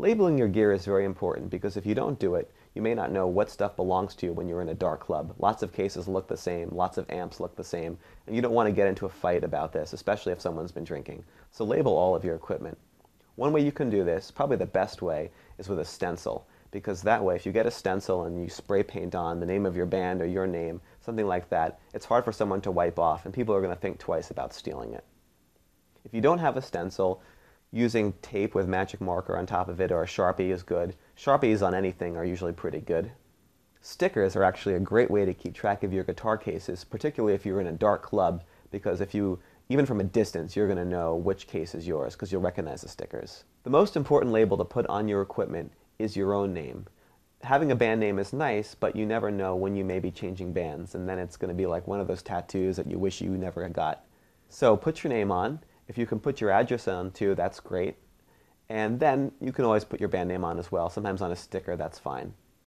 Labeling your gear is very important because if you don't do it, you may not know what stuff belongs to you when you're in a dark club. Lots of cases look the same, lots of amps look the same, and you don't want to get into a fight about this, especially if someone's been drinking. So label all of your equipment. One way you can do this, probably the best way, is with a stencil. Because that way, if you get a stencil and you spray paint on the name of your band or your name, something like that, it's hard for someone to wipe off, and people are going to think twice about stealing it. If you don't have a stencil, using tape with magic marker on top of it or a Sharpie is good. Sharpies on anything are usually pretty good. Stickers are actually a great way to keep track of your guitar cases, particularly if you're in a dark club, because if you, even from a distance, you're going to know which case is yours because you'll recognize the stickers. The most important label to put on your equipment is your own name. Having a band name is nice, but you never know when you may be changing bands, and then it's going to be like one of those tattoos that you wish you never got. So put your name on, if you can put your address on too, that's great. And then you can always put your band name on as well. Sometimes on a sticker, that's fine.